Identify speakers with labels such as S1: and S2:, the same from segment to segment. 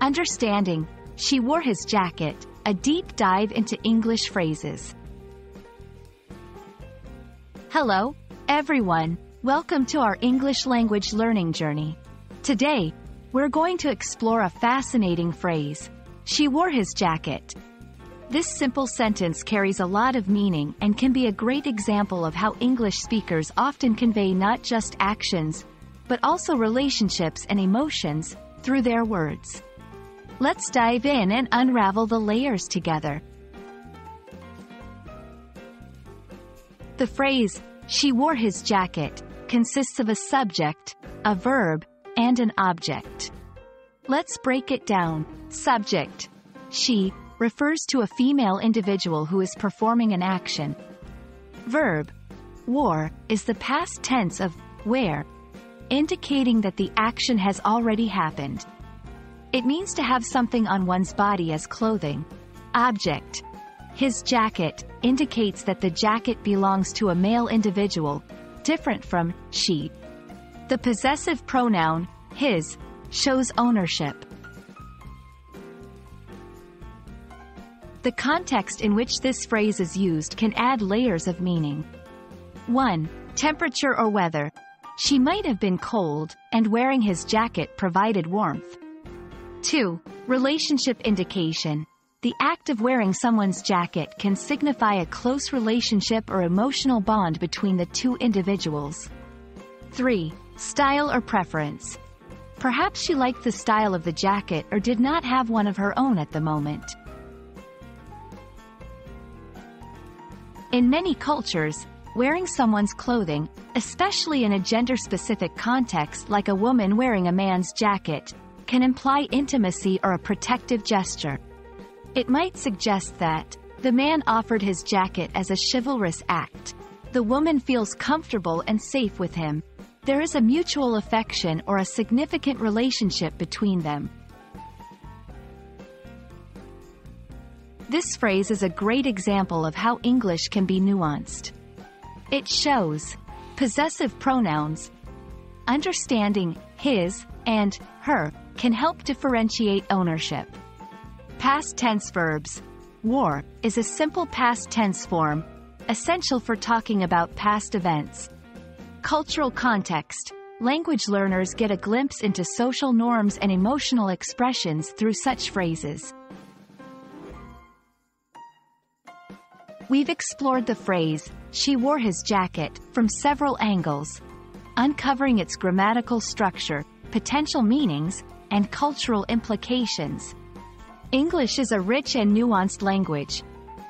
S1: Understanding, she wore his jacket, a deep dive into English phrases. Hello, everyone. Welcome to our English language learning journey. Today, we're going to explore a fascinating phrase. She wore his jacket. This simple sentence carries a lot of meaning and can be a great example of how English speakers often convey not just actions, but also relationships and emotions through their words. Let's dive in and unravel the layers together. The phrase, she wore his jacket, consists of a subject, a verb, and an object. Let's break it down. Subject. She, refers to a female individual who is performing an action. Verb, wore, is the past tense of wear, indicating that the action has already happened. It means to have something on one's body as clothing. Object, his jacket, indicates that the jacket belongs to a male individual, different from she. The possessive pronoun, his, shows ownership. The context in which this phrase is used can add layers of meaning. 1. Temperature or weather. She might have been cold, and wearing his jacket provided warmth. 2. Relationship indication. The act of wearing someone's jacket can signify a close relationship or emotional bond between the two individuals. 3. Style or preference. Perhaps she liked the style of the jacket or did not have one of her own at the moment. In many cultures, wearing someone's clothing, especially in a gender-specific context like a woman wearing a man's jacket, can imply intimacy or a protective gesture. It might suggest that the man offered his jacket as a chivalrous act. The woman feels comfortable and safe with him. There is a mutual affection or a significant relationship between them. This phrase is a great example of how English can be nuanced. It shows possessive pronouns, understanding his and her can help differentiate ownership. Past tense verbs. Wore is a simple past tense form, essential for talking about past events. Cultural context. Language learners get a glimpse into social norms and emotional expressions through such phrases. We've explored the phrase, she wore his jacket, from several angles, uncovering its grammatical structure, potential meanings, and cultural implications. English is a rich and nuanced language,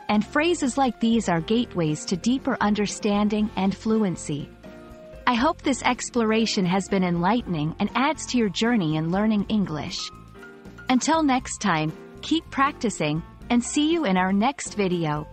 S1: and phrases like these are gateways to deeper understanding and fluency. I hope this exploration has been enlightening and adds to your journey in learning English. Until next time, keep practicing, and see you in our next video.